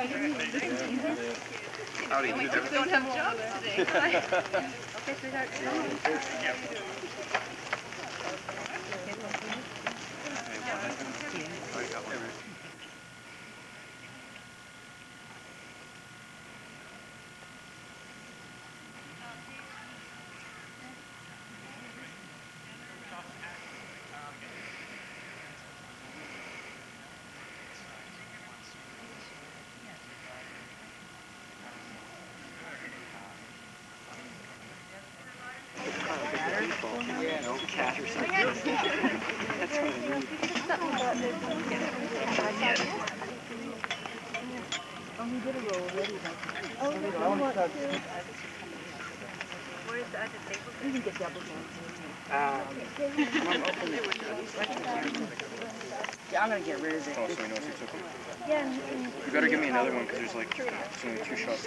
I didn't even listen to you. Howdy, We you don't have jobs today. Okay, sweetheart. No cat or something. That's what I need. Yeah, I'm gonna get rid of it. Oh, so he knows he took them. You better give me another one because there's like only two shots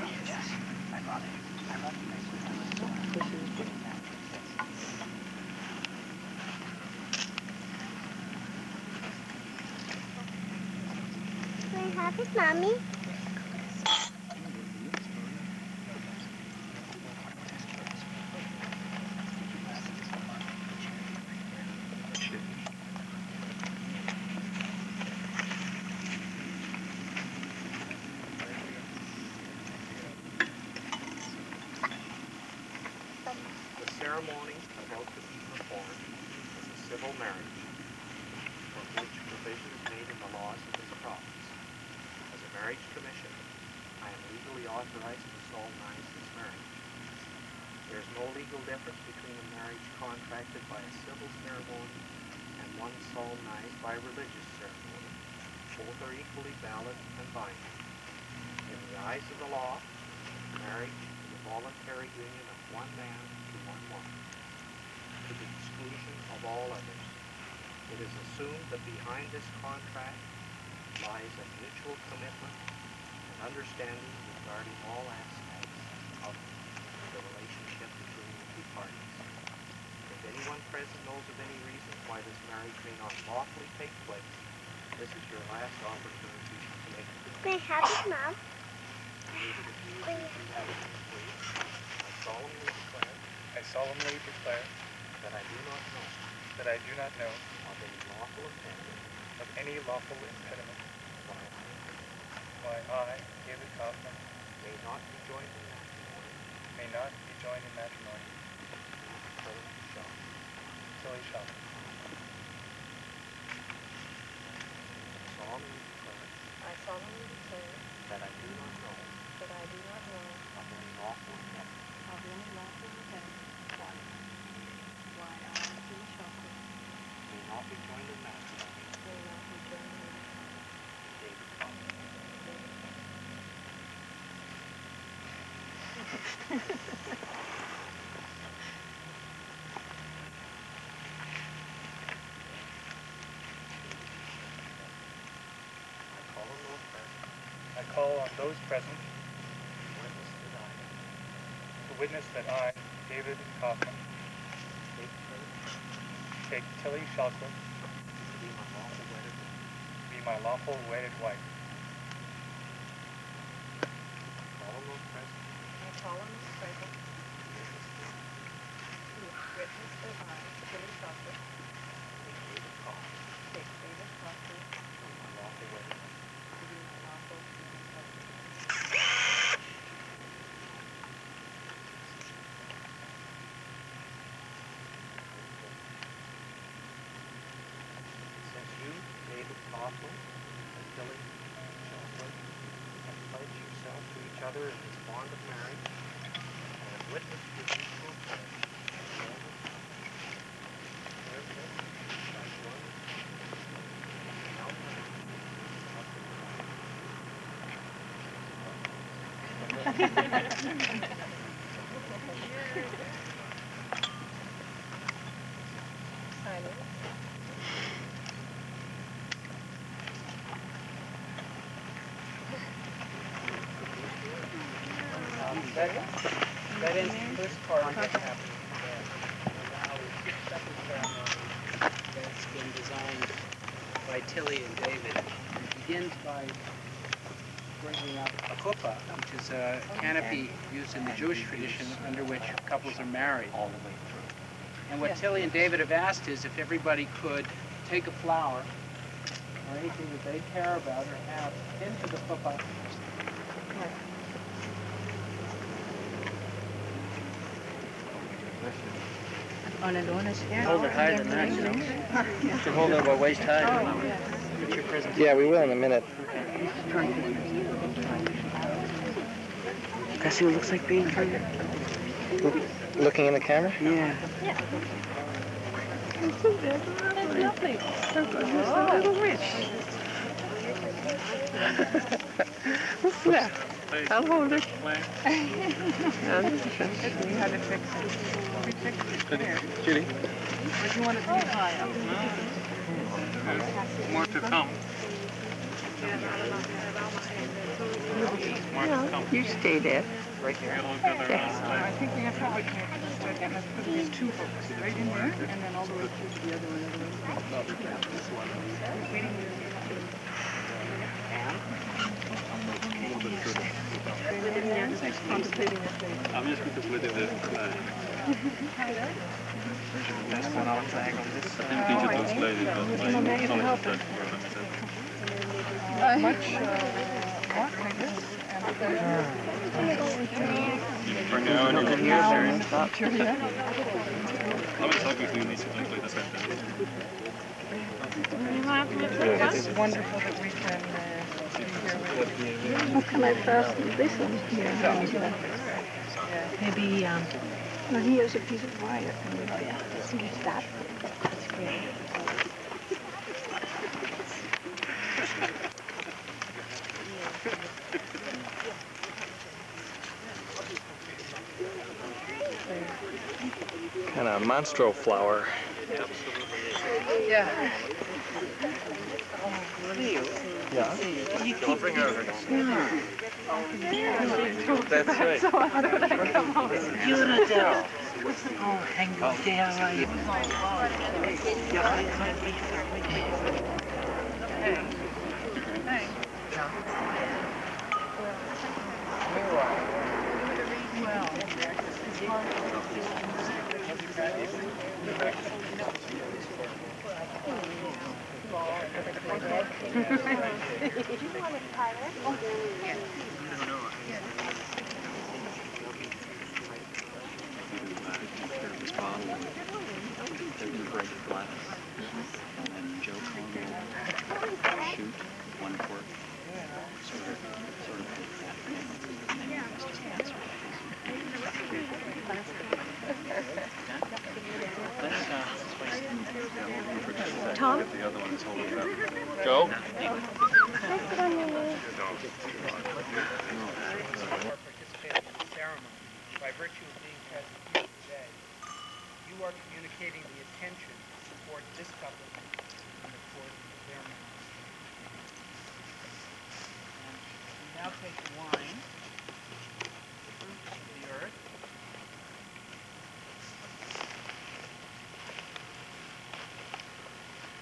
Mommy ceremony about to be performed is a civil marriage, for which provision is made in the laws of this province. As a marriage commission, I am legally authorized to solemnize this marriage. There is no legal difference between a marriage contracted by a civil ceremony and one solemnized by a religious ceremony. Both are equally valid and binding. In the eyes of the law, marriage is a voluntary union of one man to one woman, to the exclusion of all others. It is assumed that behind this contract lies a mutual commitment and understanding regarding all aspects of the relationship between the two parties. If anyone present knows of any reason why this marriage may not lawfully take place, this is your last opportunity to make a Can I have it, Mom? I solemnly declare I solemnly declare that I do not know that I do not know of any lawful impediment of any lawful impediment why I why I, David Kaufman, may not be joined in matrimony may not be joined in matrimony with Philip Shaw. Tilly Shaw. Solemnly declare I solemnly declare that I do not know. That I do not know. Of any lawful impediment of any lawful impediment why? Why I, Julie Shelton, I may not be joined in matrimony may not be joined in David Kaufman. I call on those present I call on those present to witness that I I, David Kaufman, take Tilly Schalkwijk to be my lawful wedded wife. wife. Call on those present I to witness that I, Julie Shelton, brother in bond of marriage, and have witnessed the mutual pledge That, that ends the first part of what's happening the second ceremony that's been designed by Tilly and David. It begins by bringing up a chuppah, which is a canopy used in the Jewish tradition under which couples are married. All the way through. And what Tilly and David have asked is if everybody could take a flower or anything that they care about or have into the chuppah On the donors here. Hold it higher than that, you know? You can hold it about waist high. Put your present. Yeah, we will in a minute. That's who it looks like being from. Looking in the camera? Yeah. What's that? I'll hold it. Judy? More to come. More to come. You stay there. Right here. We'll gather around later. I think we have probably let's put these two hooks right in there and then all the way through to the other one. To put it there. That's one off flag on this I side. think digital slide is not my knowledge of that. Much, uh, walk like this For now, and I'm now in the future, yeah. talking to you these things like this. It's wonderful that we can, uh, be here with you. How can I fasten this one here? Maybe, um, no, here's a piece of wire. Oh, yeah. Let's that. That's great. Kind of monstro flower. Yeah. Yeah. Don't bring her over. That's right. this bottle, they're gonna break the glass. And then Joe Congo shoot one cork, sort of, sort of put that in, and then you guys just answer. Let's, uh, spice Tom? The other one's holding it ceremony, by virtue of being present here today, you are communicating the intention to support this couple in the course of their marriage. And we now take the wine, the of the earth,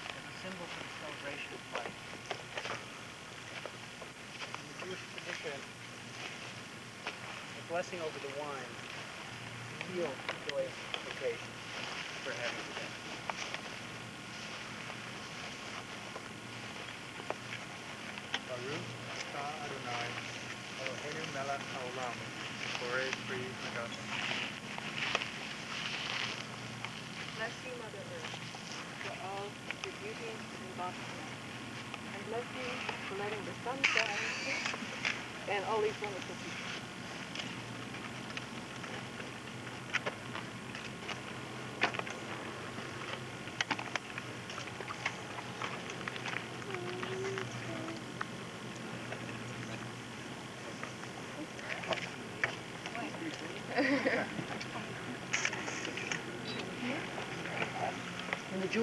as a symbol for the celebration of life. In the Jewish tradition, a blessing over the wine seal joyous occasion for having today. Baruch atah Adonai, Eloheinu melech haolam, borei pri hagafen. Bless you, Mother Earth, for all your beauty and bounty. And bless you for letting the sun shine and all these wonderful people.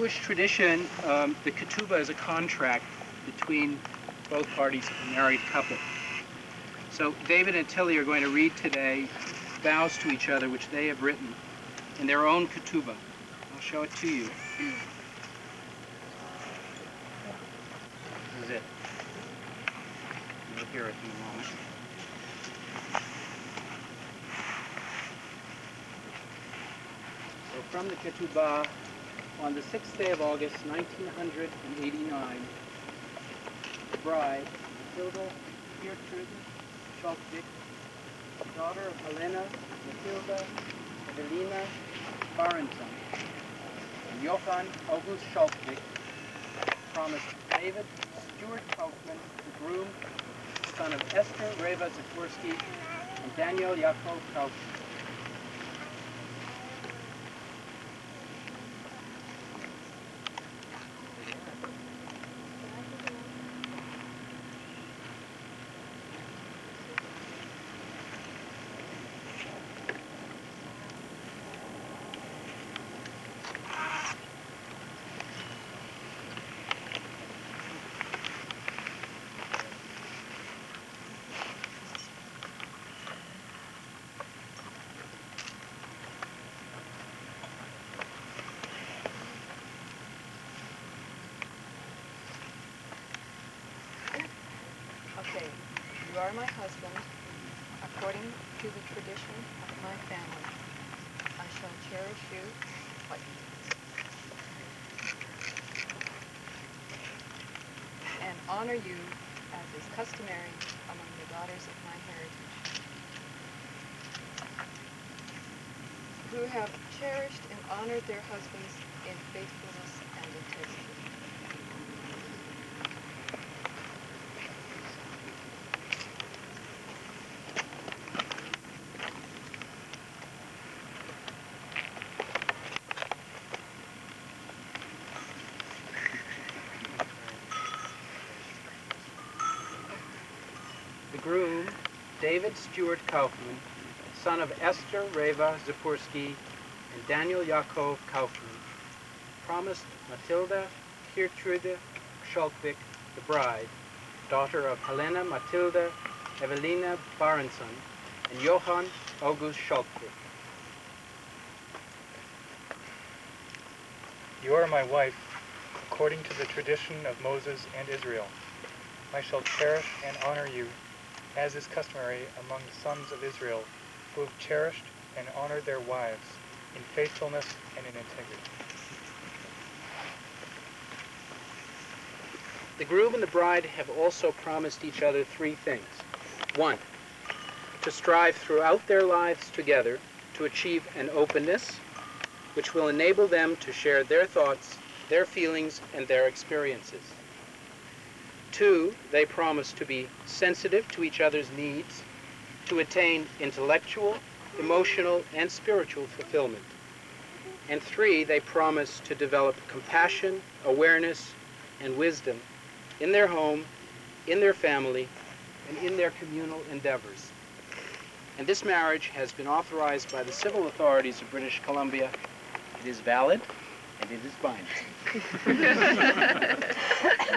Jewish tradition, um, the ketubah is a contract between both parties of a married couple. So David and Tilly are going to read today vows to each other which they have written in their own ketubah. I'll show it to you. This is it. You'll hear it in a moment. So from the ketubah, on the sixth day of August, 1989, the bride, Matilda Gertrude Schalkwijk, daughter of Helena Matilda Evelina Barenson, and Johann August Schalkwijk, promised David Stuart Kaufman, the groom, son of Esther Reva Zatursky, and Daniel Yakov Kaufman. You are my husband, according to the tradition of my family. I shall cherish you like and honor you as is customary among the daughters of my heritage, who have cherished and honored their husbands in faithfulness and integrity. the groom, David Stewart Kaufman, son of Esther Reva Zapursky and Daniel Yakov Kaufman, promised Matilda Gertrude Schalkwijk, the bride, daughter of Helena Matilda Evelina Barenson and Johann August Schalkwijk. You are my wife, according to the tradition of Moses and Israel. I shall cherish and honor you, as is customary among the sons of Israel, who have cherished and honored their wives in faithfulness and in integrity. The groom and the bride have also promised each other three things. One, to strive throughout their lives together to achieve an openness which will enable them to share their thoughts, their feelings, and their experiences. Two, they promise to be sensitive to each other's needs, to attain intellectual, emotional, and spiritual fulfillment. And three, they promise to develop compassion, awareness, and wisdom in their home, in their family, and in their communal endeavors. And this marriage has been authorized by the civil authorities of British Columbia. It is valid and it is binding.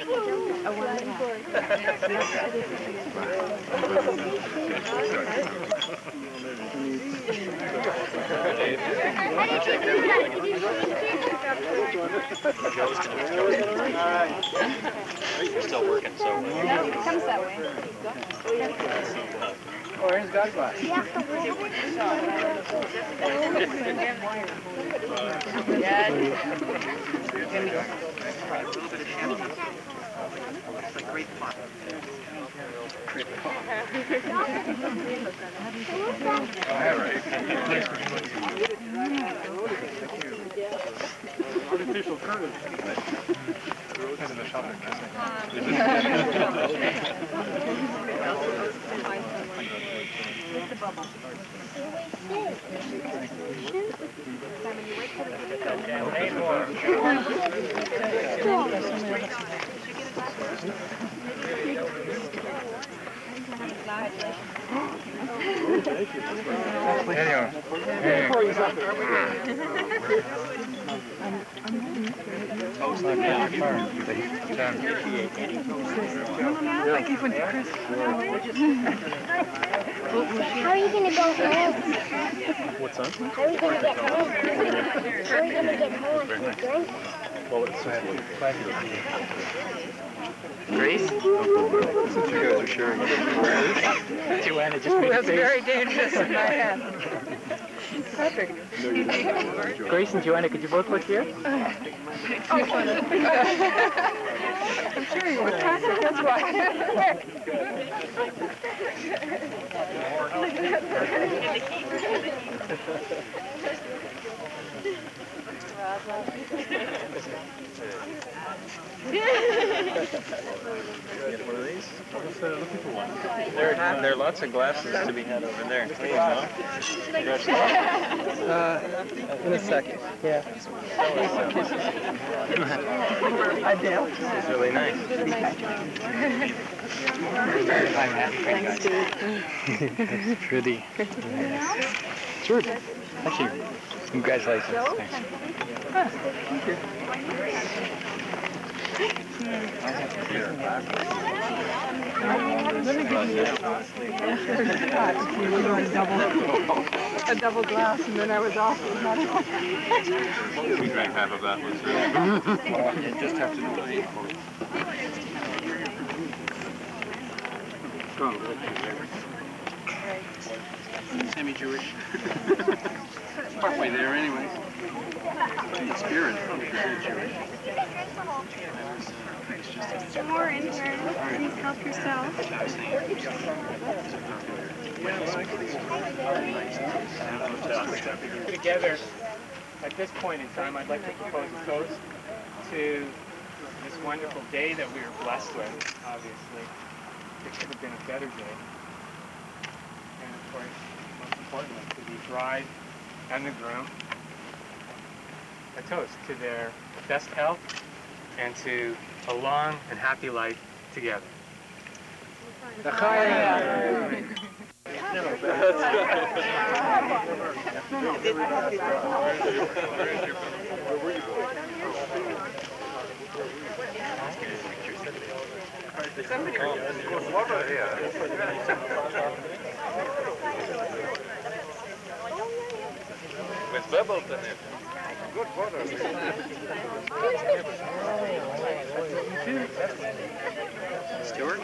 You're still working, so. No, it comes that way. Orange dog glass. Yeah great fun. Great fun. All right. Artificial courage. Chris. How are you gonna go home? What's that? How are you gonna get home? How are you gonna get home? Well, it's Grace? since you guys are sharing it. Joanna just made That's very dangerous in my hand. Perfect. Grace and Joanna, could you both look here? I'm sure you were traffic, that's why. Get one of these? Uh, looking for one. There, there are lots of glasses to be had over there. There you go. Uh, in a second. Yeah. Adele. This is really nice. Thanks, Steve. That's pretty. Sure. Actually, congratulations. Thanks. Let me give you a shot. You were going double, a double glass, and then I was off with another one. We drank half of that one. You just have to do it. Semi-Jewish. Partway there anyway. In spirit, very Jewish. Some more intern. Please help yourself. Together, at this point in time, I'd like to propose a toast to this wonderful day that we are blessed with, obviously. It could have been a better day. And of course, most importantly, to the bride and the groom. A toast to their best health and to a long and happy life together. With bubbles in it. Good water. Stuart?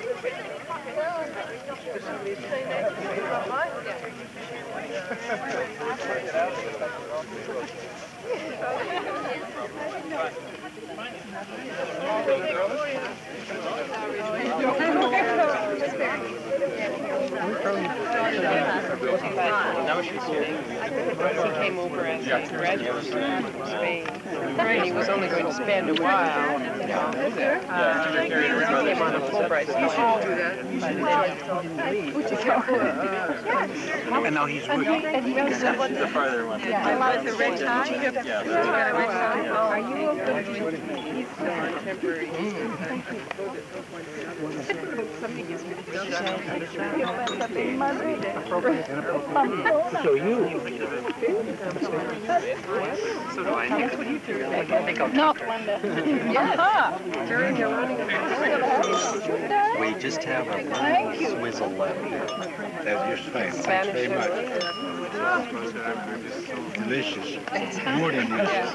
Now she's here. He came over as a graduate student from Spain. And he was only going to spend a while. Uh, he came on a Fulbright. So you should do that. And now he's with The farther one. I like the red tie. Yeah. You got a red tie? Are you open? Contemporary. Somebody gives me the So you. So do I. That's what you do. I think I'll Not Linda. Yes. During your running. We just have a Thank you. swizzle left. That's just fine. Thanks very much. Delicious. More than delicious.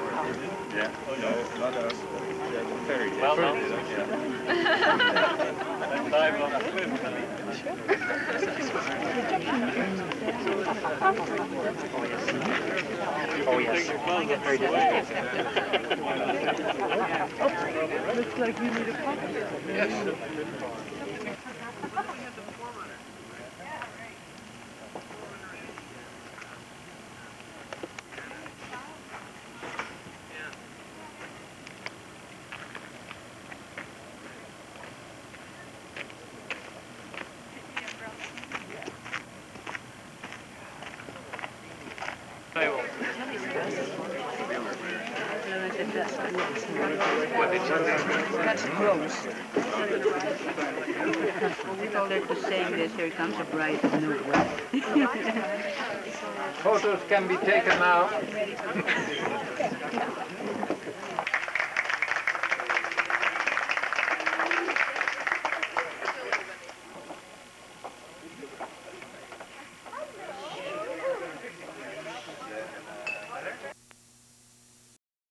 Yeah. No, not us. Very good. Well done. Yeah. Dive on the Oh, yes. Very Looks like you need a puppy. That's gross. We told her to sing this, here comes a bride new bride. Photos can be taken now.